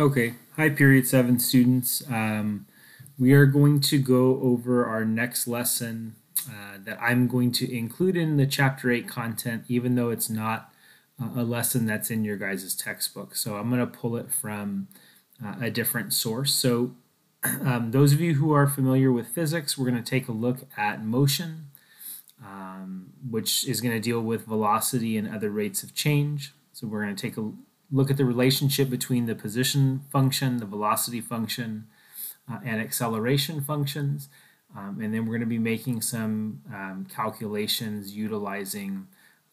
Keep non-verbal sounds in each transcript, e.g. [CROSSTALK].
Okay, hi period seven students. Um, we are going to go over our next lesson uh, that I'm going to include in the chapter eight content, even though it's not uh, a lesson that's in your guys' textbook. So I'm going to pull it from uh, a different source. So [CLEARS THROAT] um, those of you who are familiar with physics, we're going to take a look at motion, um, which is going to deal with velocity and other rates of change. So we're going to take a look at the relationship between the position function, the velocity function, uh, and acceleration functions. Um, and then we're going to be making some um, calculations utilizing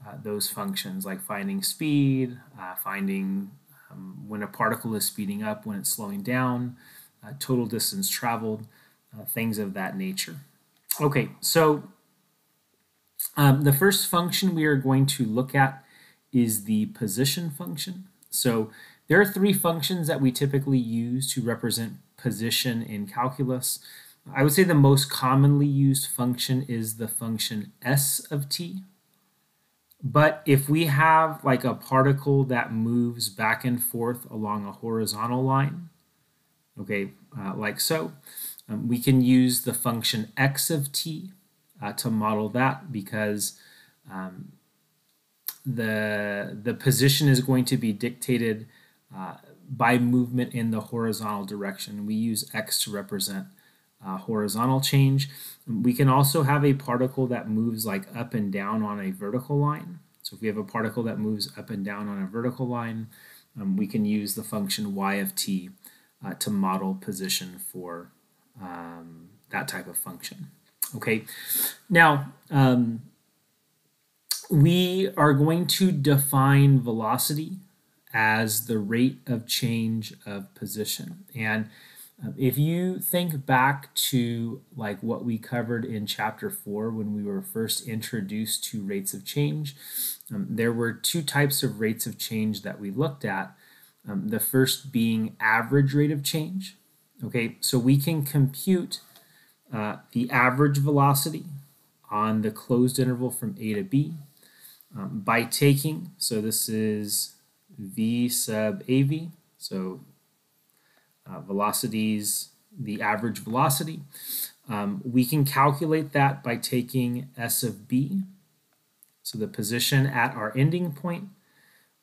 uh, those functions like finding speed, uh, finding um, when a particle is speeding up, when it's slowing down, uh, total distance traveled, uh, things of that nature. Okay, so um, the first function we are going to look at is the position function. So there are three functions that we typically use to represent position in calculus. I would say the most commonly used function is the function s of t. But if we have like a particle that moves back and forth along a horizontal line, okay, uh, like so, um, we can use the function x of t uh, to model that because um, the the position is going to be dictated uh, by movement in the horizontal direction. We use x to represent uh, horizontal change. We can also have a particle that moves like up and down on a vertical line. So if we have a particle that moves up and down on a vertical line, um, we can use the function y of t uh, to model position for um, that type of function. Okay, now um, we are going to define velocity as the rate of change of position. And um, if you think back to like what we covered in chapter four when we were first introduced to rates of change, um, there were two types of rates of change that we looked at. Um, the first being average rate of change. Okay, so we can compute uh, the average velocity on the closed interval from A to B um, by taking, so this is V sub AV, so uh, velocities, the average velocity. Um, we can calculate that by taking S of B, so the position at our ending point,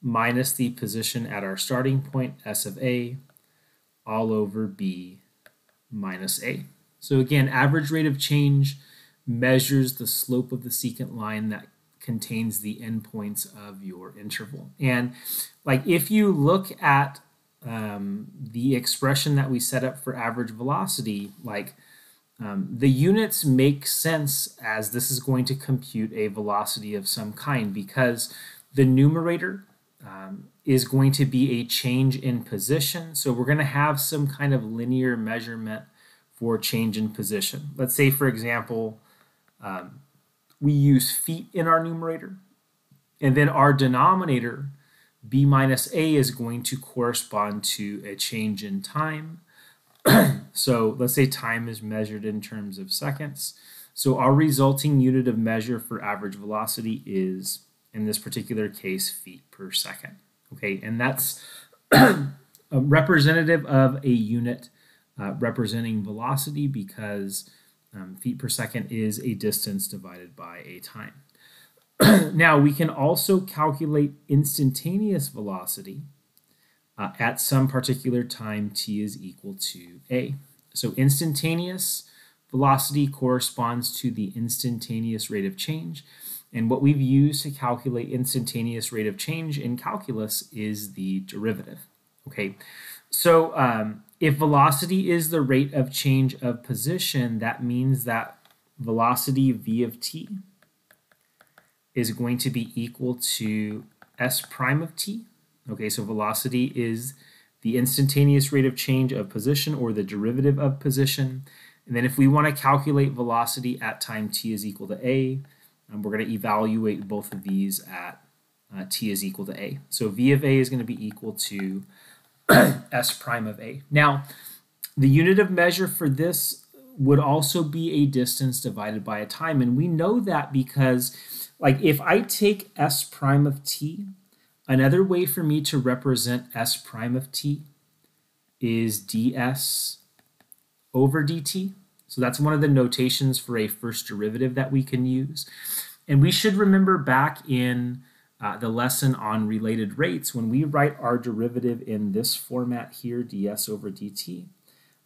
minus the position at our starting point, S of A, all over B minus A. So again, average rate of change measures the slope of the secant line that contains the endpoints of your interval. And like if you look at um, the expression that we set up for average velocity, like um, the units make sense as this is going to compute a velocity of some kind because the numerator um, is going to be a change in position. So we're going to have some kind of linear measurement for change in position. Let's say, for example, um, we use feet in our numerator. And then our denominator, b minus a, is going to correspond to a change in time. [CLEARS THROAT] so let's say time is measured in terms of seconds. So our resulting unit of measure for average velocity is, in this particular case, feet per second. Okay, and that's [CLEARS THROAT] representative of a unit uh, representing velocity because um, feet per second is a distance divided by a time. [CLEARS THROAT] now, we can also calculate instantaneous velocity uh, at some particular time t is equal to a. So instantaneous velocity corresponds to the instantaneous rate of change. And what we've used to calculate instantaneous rate of change in calculus is the derivative. Okay, so um, if velocity is the rate of change of position, that means that velocity v of t is going to be equal to s prime of t. Okay, so velocity is the instantaneous rate of change of position or the derivative of position. And then if we want to calculate velocity at time t is equal to a, um, we're going to evaluate both of these at uh, t is equal to a. So v of a is going to be equal to [CLEARS THROAT] s prime of a. Now, the unit of measure for this would also be a distance divided by a time. And we know that because, like, if I take s prime of t, another way for me to represent s prime of t is ds over dt. So that's one of the notations for a first derivative that we can use. And we should remember back in uh, the lesson on related rates, when we write our derivative in this format here, ds over dt,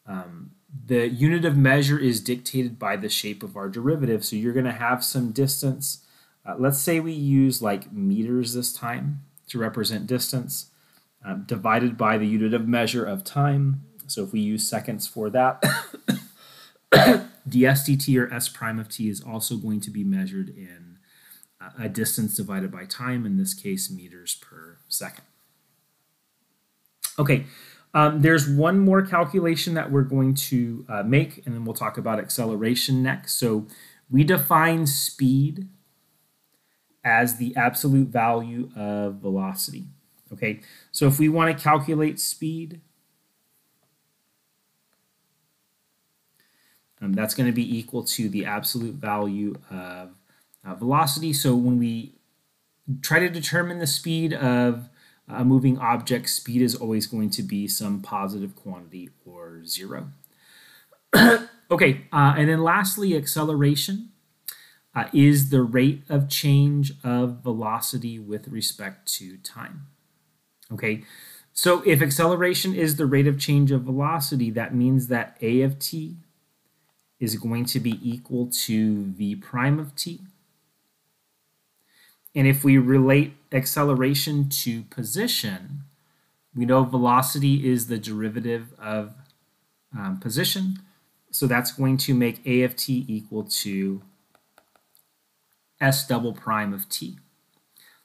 um, the unit of measure is dictated by the shape of our derivative. So you're going to have some distance. Uh, let's say we use like meters this time to represent distance, um, divided by the unit of measure of time. So if we use seconds for that, [COUGHS] [COUGHS] ds dt or s prime of t is also going to be measured in a distance divided by time, in this case meters per second. Okay, um, there's one more calculation that we're going to uh, make, and then we'll talk about acceleration next. So we define speed as the absolute value of velocity. Okay, so if we want to calculate speed, um, that's going to be equal to the absolute value of uh, velocity. So when we try to determine the speed of a moving object, speed is always going to be some positive quantity or zero. [COUGHS] okay, uh, and then lastly, acceleration uh, is the rate of change of velocity with respect to time. Okay, so if acceleration is the rate of change of velocity, that means that a of t is going to be equal to v prime of t and if we relate acceleration to position, we know velocity is the derivative of um, position. So that's going to make a of t equal to s double prime of t.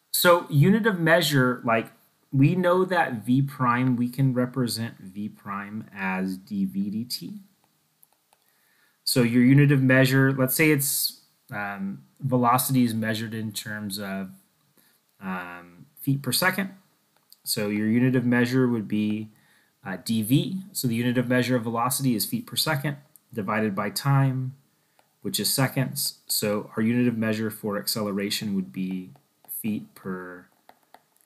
So unit of measure, like we know that v prime, we can represent v prime as dv dt. So your unit of measure, let's say it's um, velocity is measured in terms of um, feet per second. So your unit of measure would be uh, dv. So the unit of measure of velocity is feet per second divided by time, which is seconds. So our unit of measure for acceleration would be feet per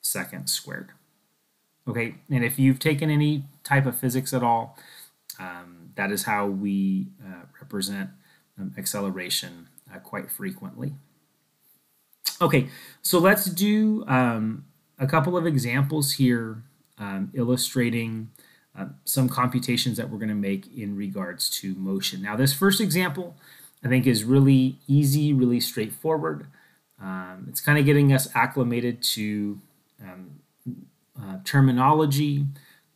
second squared. Okay, and if you've taken any type of physics at all, um, that is how we uh, represent um, acceleration uh, quite frequently. Okay, so let's do um, a couple of examples here um, illustrating uh, some computations that we're going to make in regards to motion. Now this first example I think is really easy, really straightforward. Um, it's kind of getting us acclimated to um, uh, terminology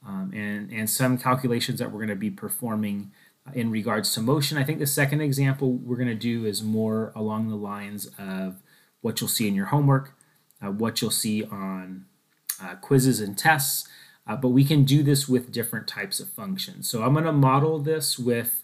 um, and, and some calculations that we're going to be performing in regards to motion. I think the second example we're going to do is more along the lines of what you'll see in your homework, uh, what you'll see on uh, quizzes and tests, uh, but we can do this with different types of functions. So I'm going to model this with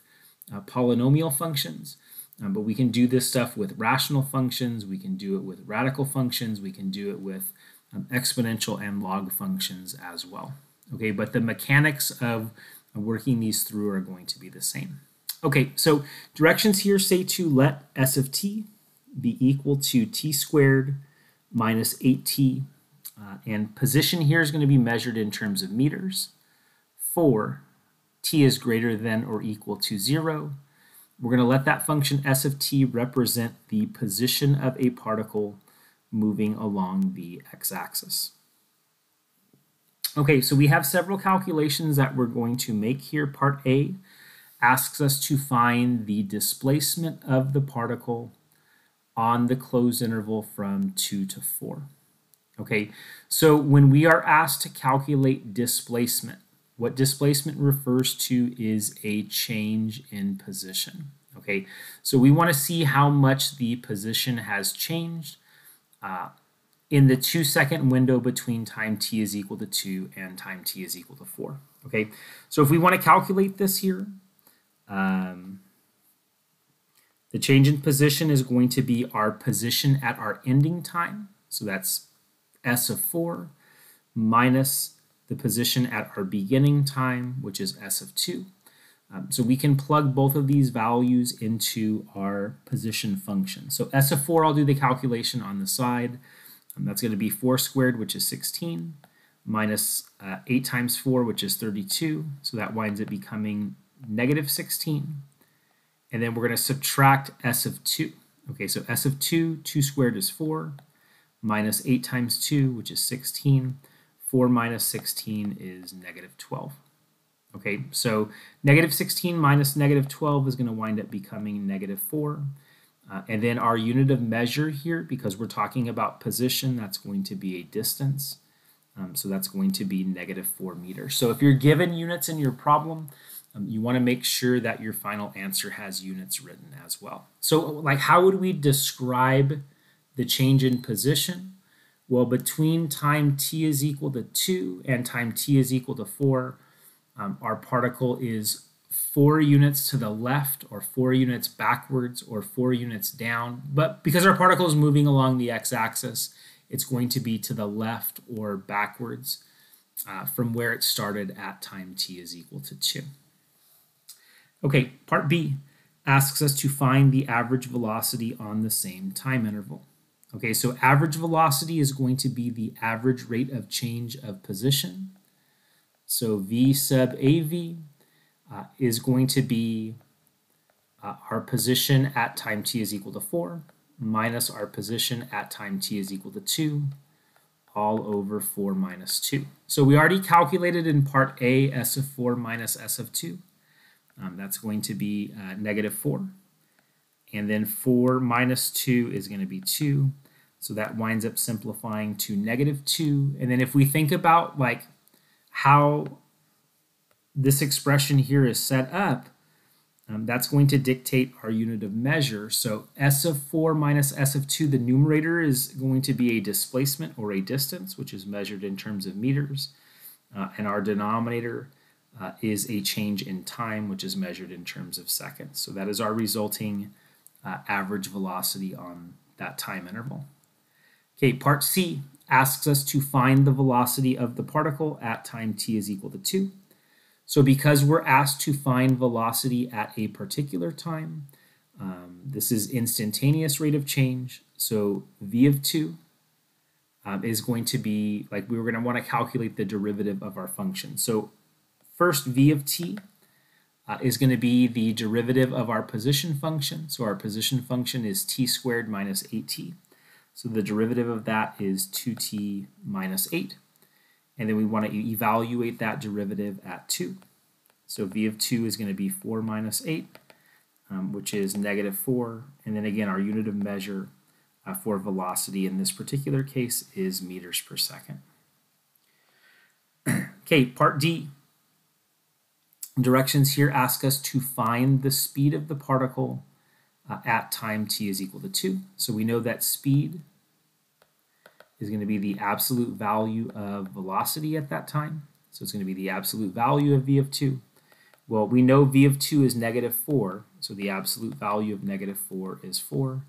uh, polynomial functions, um, but we can do this stuff with rational functions, we can do it with radical functions, we can do it with um, exponential and log functions as well. Okay, but the mechanics of working these through are going to be the same. Okay, so directions here say to let s of t be equal to t squared minus 8t. Uh, and position here is going to be measured in terms of meters. For t is greater than or equal to 0. We're going to let that function s of t represent the position of a particle moving along the x-axis. Okay, so we have several calculations that we're going to make here. Part A asks us to find the displacement of the particle on the closed interval from 2 to 4. Okay, so when we are asked to calculate displacement, what displacement refers to is a change in position. Okay, so we want to see how much the position has changed. Uh, in the two second window between time t is equal to 2 and time t is equal to 4. Okay, so if we want to calculate this here, um, the change in position is going to be our position at our ending time. So that's s of 4 minus the position at our beginning time, which is s of 2. Um, so we can plug both of these values into our position function. So s of 4, I'll do the calculation on the side. Um, that's going to be 4 squared, which is 16, minus uh, 8 times 4, which is 32. So that winds up becoming negative 16. And then we're going to subtract s of 2. Okay, so s of 2, 2 squared is 4, minus 8 times 2, which is 16. 4 minus 16 is negative 12. Okay, so negative 16 minus negative 12 is going to wind up becoming negative 4. Uh, and then our unit of measure here, because we're talking about position, that's going to be a distance. Um, so that's going to be negative 4 meters. So if you're given units in your problem, um, you want to make sure that your final answer has units written as well. So like how would we describe the change in position? Well, between time t is equal to 2 and time t is equal to 4, um, our particle is 4 units to the left or 4 units backwards or 4 units down. But because our particle is moving along the x-axis, it's going to be to the left or backwards uh, from where it started at time t is equal to 2. Okay, part B asks us to find the average velocity on the same time interval. Okay, so average velocity is going to be the average rate of change of position. So V sub AV uh, is going to be uh, our position at time t is equal to 4 minus our position at time t is equal to 2 all over 4 minus 2. So we already calculated in part A s of 4 minus s of 2. Um, that's going to be uh, negative 4. And then 4 minus 2 is going to be 2. So that winds up simplifying to negative 2. And then if we think about like how this expression here is set up, um, that's going to dictate our unit of measure. So S of 4 minus S of 2, the numerator is going to be a displacement or a distance, which is measured in terms of meters. Uh, and our denominator uh, is a change in time, which is measured in terms of seconds. So that is our resulting uh, average velocity on that time interval. Okay, part C asks us to find the velocity of the particle at time t is equal to 2. So because we're asked to find velocity at a particular time, um, this is instantaneous rate of change. So v of 2 um, is going to be, like we were going to want to calculate the derivative of our function. So first v of t uh, is going to be the derivative of our position function. So our position function is t squared minus 8t. So the derivative of that is 2t minus 8 and then we want to evaluate that derivative at 2. So v of 2 is going to be 4 minus 8, um, which is negative 4. And then again, our unit of measure uh, for velocity in this particular case is meters per second. [CLEARS THROAT] okay, part D. Directions here ask us to find the speed of the particle uh, at time t is equal to 2. So we know that speed is going to be the absolute value of velocity at that time. So it's going to be the absolute value of v of 2. Well, we know v of 2 is negative 4, so the absolute value of negative 4 is 4.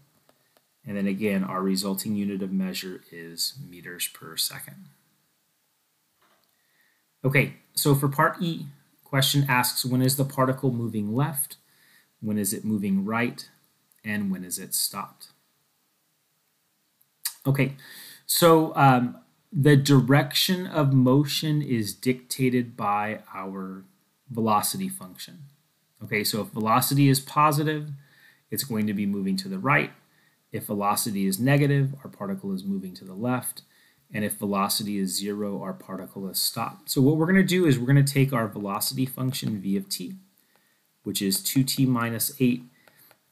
And then again, our resulting unit of measure is meters per second. Okay, so for part E, question asks when is the particle moving left, when is it moving right, and when is it stopped? Okay, so um, the direction of motion is dictated by our velocity function. Okay, so if velocity is positive, it's going to be moving to the right. If velocity is negative, our particle is moving to the left. And if velocity is zero, our particle is stopped. So what we're going to do is we're going to take our velocity function v of t, which is 2t minus 8,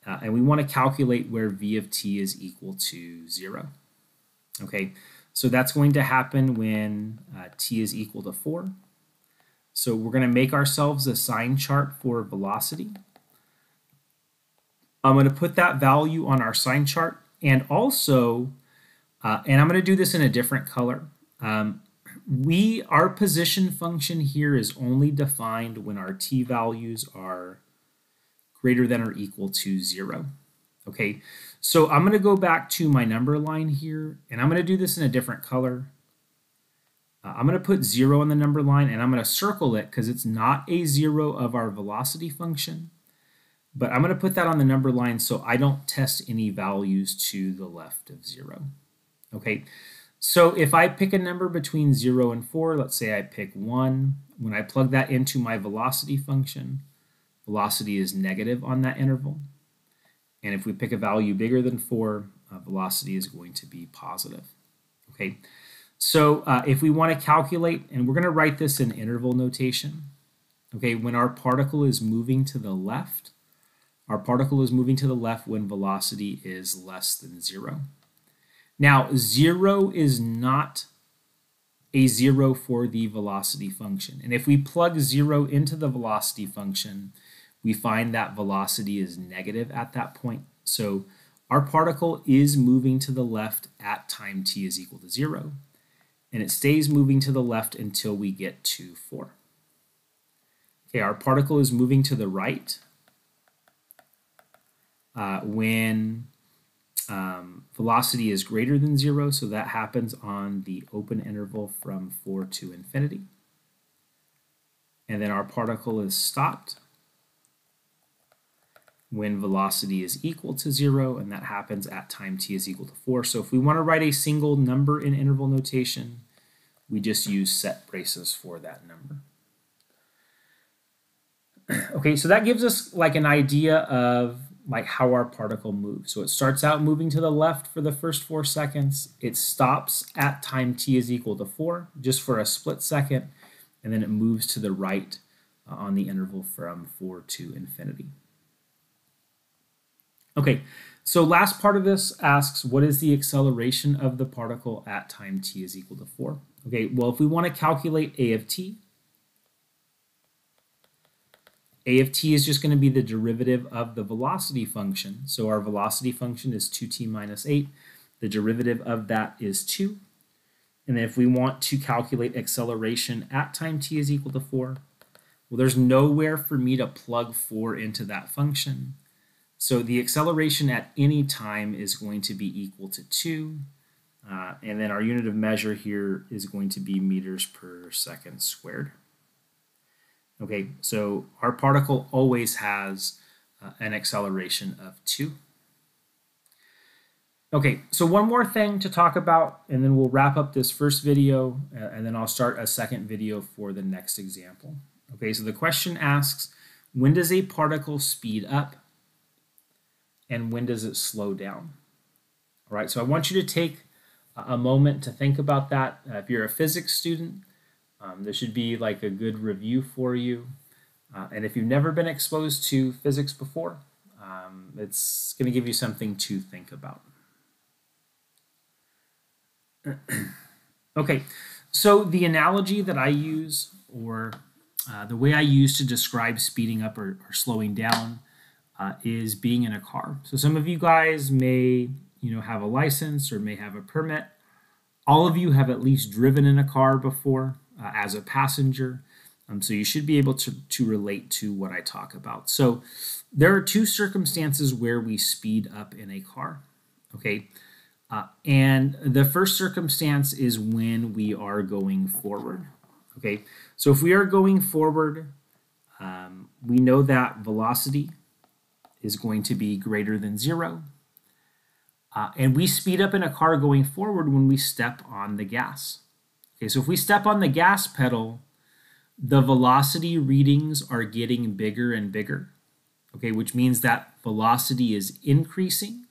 uh, and we want to calculate where v of t is equal to 0. Okay, so that's going to happen when uh, t is equal to 4. So we're going to make ourselves a sign chart for velocity. I'm going to put that value on our sign chart and also, uh, and I'm going to do this in a different color. Um, we, our position function here is only defined when our t values are greater than or equal to zero. Okay, so I'm going to go back to my number line here, and I'm going to do this in a different color. Uh, I'm going to put 0 on the number line, and I'm going to circle it because it's not a 0 of our velocity function. But I'm going to put that on the number line so I don't test any values to the left of 0. Okay, So if I pick a number between 0 and 4, let's say I pick 1, when I plug that into my velocity function, velocity is negative on that interval. And if we pick a value bigger than 4, uh, velocity is going to be positive. Okay, so uh, if we want to calculate, and we're going to write this in interval notation, okay, when our particle is moving to the left, our particle is moving to the left when velocity is less than 0. Now, 0 is not a 0 for the velocity function. And if we plug 0 into the velocity function, we find that velocity is negative at that point. So our particle is moving to the left at time t is equal to 0, and it stays moving to the left until we get to 4. Okay, our particle is moving to the right uh, when um, velocity is greater than 0, so that happens on the open interval from 4 to infinity. And then our particle is stopped when velocity is equal to 0, and that happens at time t is equal to 4. So if we want to write a single number in interval notation, we just use set braces for that number. [CLEARS THROAT] okay, so that gives us like an idea of like how our particle moves. So it starts out moving to the left for the first four seconds. It stops at time t is equal to 4, just for a split second, and then it moves to the right uh, on the interval from 4 to infinity. Okay, so last part of this asks, what is the acceleration of the particle at time t is equal to 4? Okay, well, if we want to calculate a of t, a of t is just going to be the derivative of the velocity function. So our velocity function is 2t minus 8. The derivative of that is 2. And if we want to calculate acceleration at time t is equal to 4, well, there's nowhere for me to plug 4 into that function. So the acceleration at any time is going to be equal to 2. Uh, and then our unit of measure here is going to be meters per second squared. Okay, so our particle always has uh, an acceleration of 2. Okay, so one more thing to talk about, and then we'll wrap up this first video, uh, and then I'll start a second video for the next example. Okay, so the question asks, when does a particle speed up and when does it slow down? All right, so I want you to take a moment to think about that. Uh, if you're a physics student, um, this should be like a good review for you. Uh, and if you've never been exposed to physics before, um, it's going to give you something to think about. [CLEARS THROAT] okay, so the analogy that I use, or uh, the way I use to describe speeding up or, or slowing down, uh, is being in a car. So some of you guys may, you know, have a license or may have a permit. All of you have at least driven in a car before uh, as a passenger. Um, so you should be able to, to relate to what I talk about. So there are two circumstances where we speed up in a car. Okay. Uh, and the first circumstance is when we are going forward. Okay. So if we are going forward, um, we know that velocity is going to be greater than zero. Uh, and we speed up in a car going forward when we step on the gas. Okay, so if we step on the gas pedal, the velocity readings are getting bigger and bigger, okay, which means that velocity is increasing.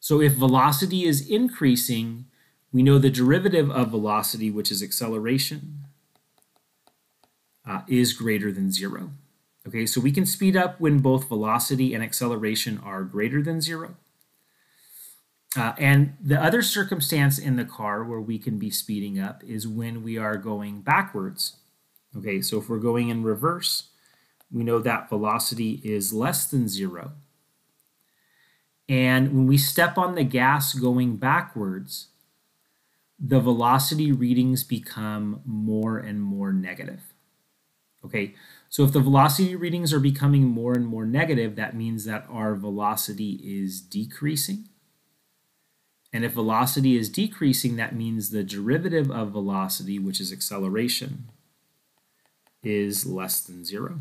So if velocity is increasing, we know the derivative of velocity, which is acceleration, uh, is greater than zero. Okay, so we can speed up when both velocity and acceleration are greater than zero. Uh, and the other circumstance in the car where we can be speeding up is when we are going backwards. Okay, so if we're going in reverse, we know that velocity is less than zero. And when we step on the gas going backwards, the velocity readings become more and more negative. Okay, so if the velocity readings are becoming more and more negative, that means that our velocity is decreasing. And if velocity is decreasing, that means the derivative of velocity, which is acceleration, is less than zero.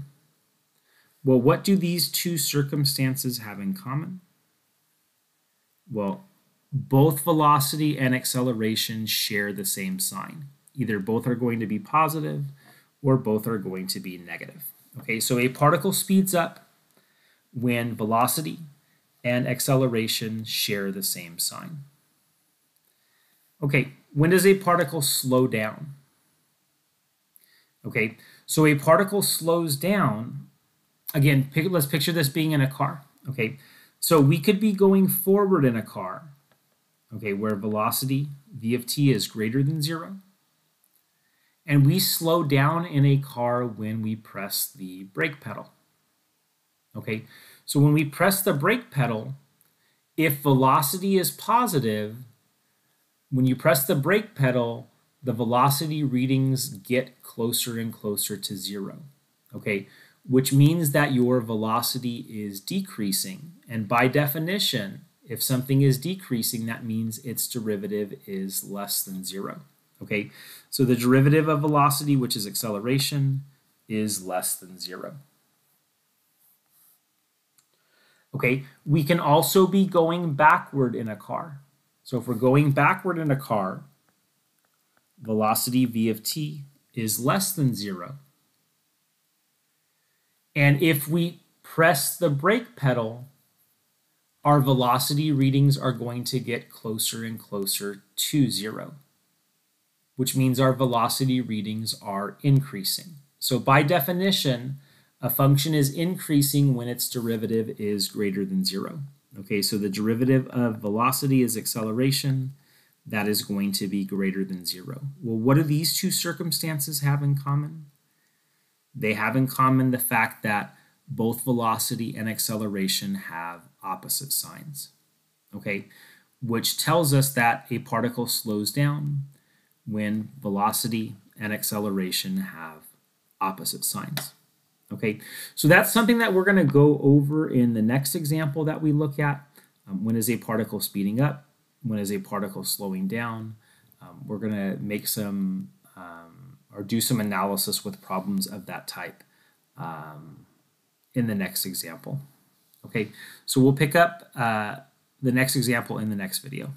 Well, what do these two circumstances have in common? Well, both velocity and acceleration share the same sign. Either both are going to be positive or both are going to be negative. Okay, so a particle speeds up when velocity and acceleration share the same sign. Okay, when does a particle slow down? Okay, so a particle slows down. Again, pick, let's picture this being in a car. Okay, so we could be going forward in a car, okay, where velocity, v of t, is greater than zero. And we slow down in a car when we press the brake pedal. Okay, so when we press the brake pedal, if velocity is positive, when you press the brake pedal, the velocity readings get closer and closer to zero. Okay, which means that your velocity is decreasing. And by definition, if something is decreasing, that means its derivative is less than zero. Okay, so the derivative of velocity, which is acceleration, is less than zero. Okay, we can also be going backward in a car. So if we're going backward in a car, velocity v of t is less than zero. And if we press the brake pedal, our velocity readings are going to get closer and closer to zero, which means our velocity readings are increasing. So by definition, a function is increasing when its derivative is greater than zero. Okay, so the derivative of velocity is acceleration. That is going to be greater than zero. Well, what do these two circumstances have in common? They have in common the fact that both velocity and acceleration have opposite signs, okay? Which tells us that a particle slows down when velocity and acceleration have opposite signs. Okay, so that's something that we're going to go over in the next example that we look at. Um, when is a particle speeding up? When is a particle slowing down? Um, we're going to make some um, or do some analysis with problems of that type um, in the next example. Okay, so we'll pick up uh, the next example in the next video.